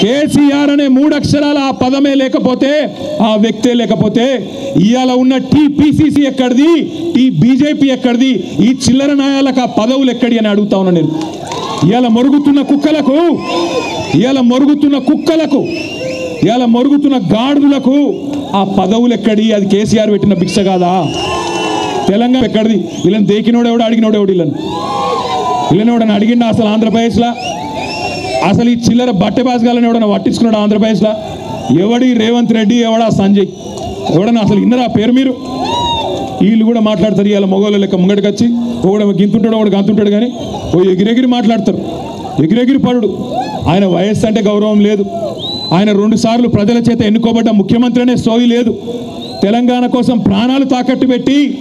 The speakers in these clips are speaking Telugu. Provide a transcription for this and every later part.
కేసీఆర్ అనే మూడక్షరాల ఆ పదమే లేకపోతే ఆ వ్యక్తే లేకపోతే ఇవాళ ఉన్న టీపీసీసీ ఎక్కడిది? టీ బీజేపీ ఎక్కడిది? ఈ చిల్లర నాయాలకు ఆ పదవులు ఎక్కడి అని అడుగుతా ఉన్నా నేను. ఇవాళ మరుగుతున్న కుక్కలకు ఇవాళ మరుగుతున్న కుక్కలకు ఇవాళ మరుగుతున్న గాడులకు ఆ పదవులు ఎక్కడి? అది కేసీఆర్ పెట్టిన భిక్ష కాదా? తెలంగాణ ఎక్కడిది? వీళ్ళని దేకినోడెవడు అడిగినోడెవడు వీళ్ళని? వీళ్ళని ఎవడని అడిగిండా అసలు ఆంధ్రప్రదేశ్లో? అసలు ఈ చిల్లర బట్టె బాసగాలను ఎవడన్నా పట్టించుకున్నాడు ఆంధ్రప్రదేశ్లో? ఎవడి రేవంత్ రెడ్డి ఎవడా సంజయ్? ఎవడన్నా అసలు ఇన్నరా పేరు మీరు? వీళ్ళు కూడా మాట్లాడతారు ఇవాళ మొగోళ్ళ లెక్క ముంగడికి వచ్చి ఒకడు గింతుంటాడు ఒకడు గంతుంటాడు కానీ ఓ ఎగిరెగిరి మాట్లాడతారు. ఎగిరెగిరి పరుడు. ఆయన వయస్సు అంటే గౌరవం లేదు. ఆయన రెండు సార్లు ప్రజల చేత ఎన్నుకోబడ్డ ముఖ్యమంత్రి అనే సోయి లేదు. తెలంగాణ కోసం ప్రాణాలు తాకట్టు పెట్టి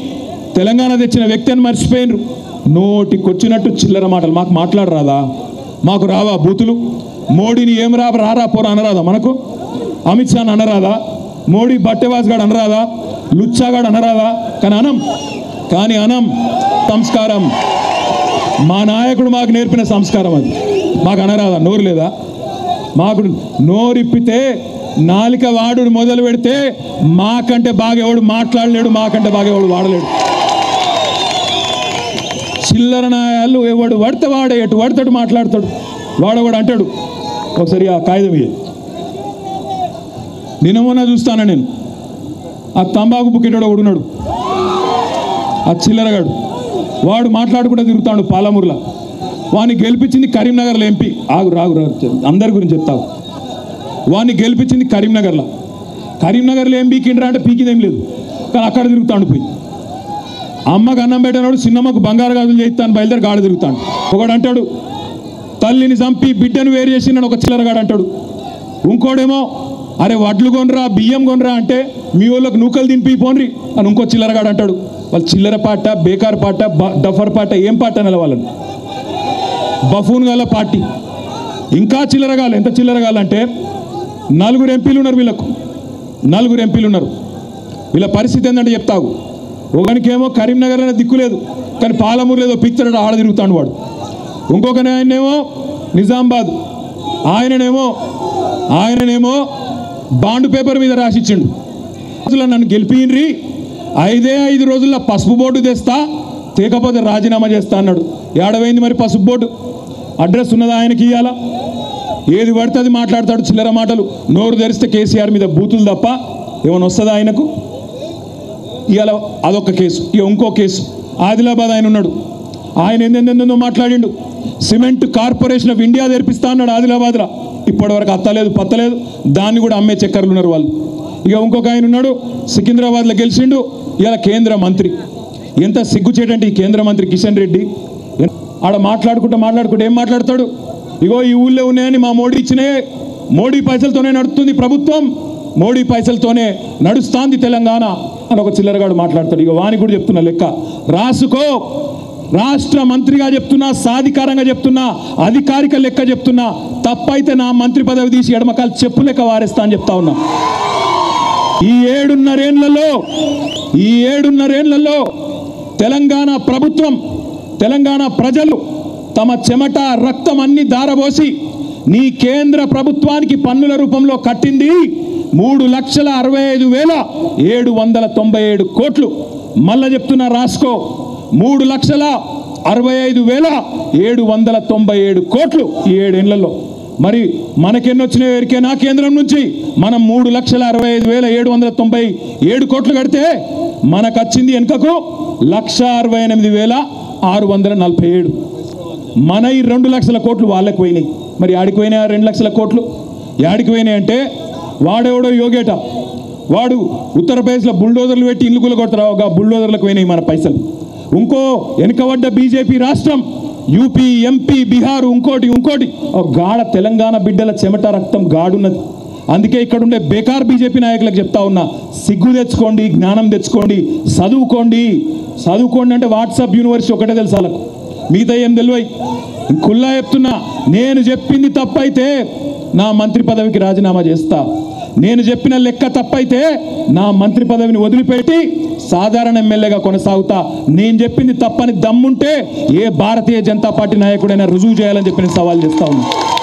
తెలంగాణ తెచ్చిన వ్యక్తి అని మర్చిపోయినరు. నోటికొచ్చినట్టు చిల్లర మాటలు. మాకు మాట్లాడరాదా? మాకు రావా బూతులు? మోడీని ఏం రా రారా పోరా అనరాదా మనకు? అమిత్ షాని అనరాదా? మోడీ బట్టెవాస్ గాడు అనరాదా? లుచ్చాగాడు అనరాదా? కానీ అనం కానీ అనం సంస్కారం. మా నాయకుడు మాకు నేర్పిన సంస్కారం అది. మాకు అనరాదా? నోరు లేదా? మాకు నోరిప్పితే నాలిక వాడు మొదలు పెడితే మాకంటే బాగా ఎవడు మాట్లాడలేడు మాకంటే బాగా ఎవడు వాడలేడు. చిల్లర నాయాలు ఎవడు పడితే వాడే ఎటు పడతాడు మాట్లాడతాడు. వాడవాడు అంటాడు? ఒకసారి ఆ కాగితం ఇయ్యి. నిన్న చూస్తాను నేను. ఆ తంబాకు బుక్కెటాడు ఒకడున్నాడు ఆ చిల్లరగాడు. వాడు మాట్లాడుకుంటూ తిరుగుతాడు పాలమూరులో. వాడిని గెలిపించింది కరీంనగర్లో ఎంపీ. ఆగు రాగు రాగు అందరి గురించి చెప్తావు. వాడిని గెలిపించింది కరీంనగర్లో. కరీంనగర్లో ఏం పీకిండ్రా అంటే పీకిదేం లేదు. కానీ అక్కడ తిరుగుతాడు పోయి. అమ్మకు అన్నం పెట్టినాడు చిన్నమ్మకు బంగారు గాజులు చేయిస్తాను బయలుదేరి గాడి తిరుగుతాను ఒకడు అంటాడు తల్లిని చంపి బిడ్డను వేరు చేసి నన్ను ఒక చిల్లరగాడు అంటాడు. ఇంకోడేమో అరే వడ్లు కొనరా బియ్యం కొనరా అంటే మీ వాళ్ళకి నూకలు దింపి పోన్రి అని ఇంకో చిల్లరగాడు అంటాడు. వాళ్ళు చిల్లర పాట బేకార్ పాట బ- డఫర్ పాట ఏం పాట అనాలి వాళ్ళని బఫూన్ గల పార్టీ. ఇంకా చిల్లరగాలి ఎంత చిల్లరగాలంటే నలుగురు ఎంపీలు ఉన్నారు వీళ్ళకు. నలుగురు ఎంపీలు ఉన్నారు. వీళ్ళ పరిస్థితి ఏంటంటే చెప్తావు ఒకనికేమో కరీంనగర్లో దిక్కు లేదు కానీ పాలమూరు లేదో పిక్చర్ ఆడ తిరుగుతాడు వాడు. ఇంకొకనే ఆయనేమో నిజామాబాద్ ఆయననేమో ఆయననేమో బాండ్ పేపర్ మీద రాసిచ్చిండు. రోజుల్లో నన్ను గెలిపిన్రి ఐదే ఐదు రోజుల్లో పసుపు బోర్డు తెస్తా తేకపోతే రాజీనామా చేస్తా అన్నాడు. ఏడవైంది మరి పసుపు బోర్డు? అడ్రస్ ఉన్నదా ఆయనకి ఇవ్వాలా ఏది పడితే అది మాట్లాడతాడు చిల్లర మాటలు. నోరు తెరిస్తే కేసీఆర్ మీద బూతులు తప్ప ఏమైనా వస్తుందా ఆయనకు? ఇవాళ అదొక కేసు ఇక ఇంకో కేసు. ఆదిలాబాద్ ఆయన ఉన్నాడు. ఆయన ఎందెందెందో మాట్లాడిండు. సిమెంట్ కార్పొరేషన్ ఆఫ్ ఇండియా తెరిపిస్తా అన్నాడు ఆదిలాబాద్లో. ఇప్పటివరకు అత్తలేదు పత్తలేదు. దాన్ని కూడా అమ్మే చక్కర్లు ఉన్నారు వాళ్ళు. ఇక ఇంకొక ఆయన ఉన్నాడు సికింద్రాబాద్లో గెలిచిండు. ఇవాళ కేంద్ర మంత్రి. ఎంత సిగ్గుచేటంటే ఈ కేంద్ర మంత్రి కిషన్ రెడ్డి. ఆడ మాట్లాడుకుంటూ మాట్లాడుకుంటూ ఏం మాట్లాడతాడు? ఇగో ఈ ఊళ్ళో ఉన్నాయని మా మోడీ ఇచ్చినాయే. మోడీ పైసలతోనే నడుస్తుంది ప్రభుత్వం. మోడీ పైసలతోనే నడుస్తాంది తెలంగాణ అని ఒక చిల్లరగాడు మాట్లాడతాడు. ఇక వాణి కూడా చెప్తున్నా లెక్క. రాసుకో. రాష్ట్ర మంత్రిగా చెప్తున్నా సాధికారంగా చెప్తున్నా అధికారిక లెక్క చెప్తున్నా తప్పైతే నా మంత్రి పదవి తీసి ఎడమకాలు చెప్పు లెక్క వారేస్తా అని చెప్తా ఉన్నా. ఈ ఏడున్నరేళ్ళలో ఈ ఏడున్నరేళ్ళలో తెలంగాణ ప్రభుత్వం తెలంగాణ ప్రజలు తమ చెమట రక్తం అన్ని దారబోసి నీ కేంద్ర ప్రభుత్వానికి పన్నుల రూపంలో కట్టింది మూడు లక్షల అరవై ఐదు వేల ఏడు వందల తొంభై ఏడు కోట్లు. మళ్ళా చెప్తున్నా రాసుకో. మూడు లక్షల అరవై ఐదు వేల ఏడు వందల తొంభై ఏడు కోట్లు ఈ ఏడేళ్ళలో మరి మనకెన్నొచ్చినాయో ఎరికేనా కేంద్రం నుంచి మనం మూడు లక్షల అరవై ఐదు వేల ఏడు వందల తొంభై ఏడు కోట్లు కడితే మనకు వచ్చింది వెనుకకు లక్ష అరవై ఎనిమిది వేల ఆరు వందల నలభై ఏడు. మన ఈ రెండు లక్షల కోట్లు వాళ్ళకి పోయినాయి. మరి యాడికి పోయినాయి ఆ రెండు లక్షల కోట్లు? యాడికి పోయినాయి అంటే వాడెవడో యోగేట. వాడు ఉత్తరప్రదేశ్లో బుల్డోజర్లు పెట్టి ఇల్లు కూల ఒక బుల్డోజర్లకు పోయినాయి మన పైసలు. ఇంకో వెనుకబడ్డ బీజేపీ రాష్ట్రం యూపీ ఎంపీ బీహార్ ఇంకోటి ఇంకోటి. ఒక గాఢ తెలంగాణ బిడ్డల చెమట రక్తం గాడున్నది. అందుకే ఇక్కడ ఉండే బేకార్ బీజేపీ నాయకులకు చెప్తా ఉన్నా సిగ్గు తెచ్చుకోండి జ్ఞానం తెచ్చుకోండి చదువుకోండి. చదువుకోండి అంటే వాట్సాప్ యూనివర్సిటీ ఒకటే తెలుసు వాళ్ళకు. మిగతా ఏం తెలివై కుల్లా చెప్తున్నా నేను చెప్పింది తప్పైతే నా మంత్రి పదవికి రాజీనామా చేస్తా. నేను చెప్పిన లెక్క తప్పైతే నా మంత్రి పదవిని వదిలిపెట్టి సాధారణ ఎమ్మెల్యేగా కొనసాగుతా. నేను చెప్పింది తప్పని దమ్ముంటే ఏ భారతీయ జనతా పార్టీ నాయకుడైనా రుజువు చేయాలని చెప్పి సవాల్ చేస్తా ఉన్నాను